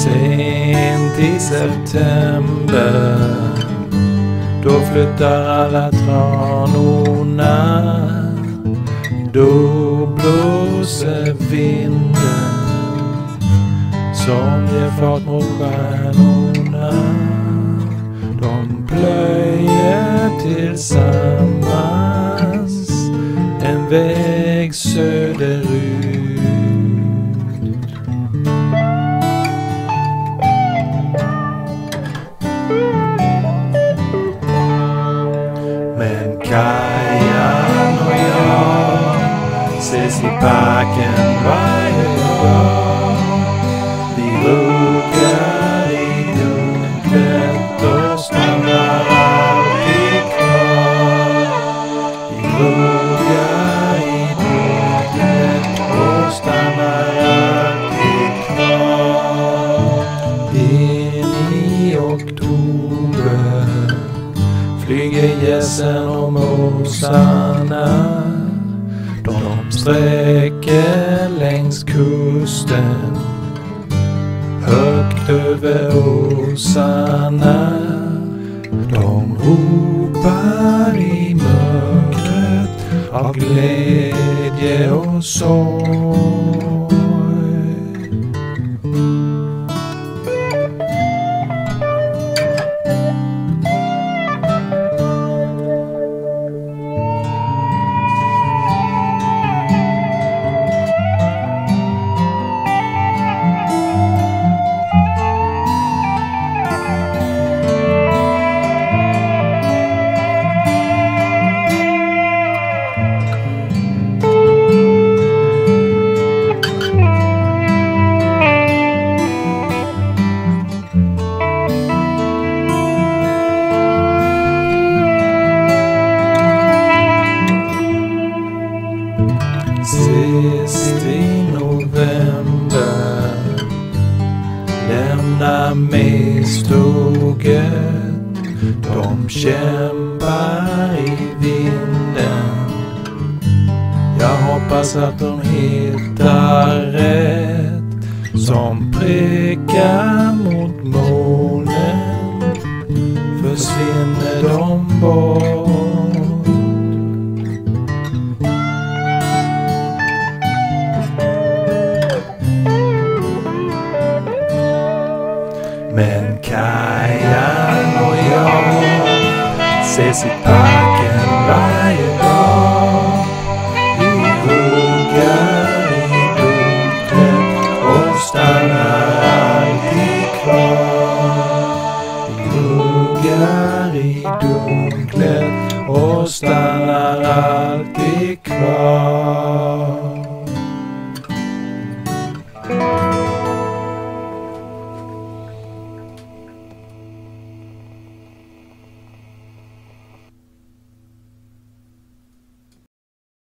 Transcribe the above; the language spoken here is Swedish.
Sent i september då flyttar alla tranorna. Då blåser vinden som ger fart mot stjärnorna. De plöjer tillsammans en väg söderut Men Kajan och jag ses i parken flyger gässen och måsarna. De sträcker längs kusten högt över åsarna. De ropar i mörkret av glädje och sorg. Lämna mig ståget De kämpar i vinden. Jag hoppas att de hittar rätt Som prickar mot månen. Försvinner de bort? Ses i parken varje dag. Vi huggar i dunklet och stannar alltid kvar. Vi huggar i dunklet och stannar alltid kvar.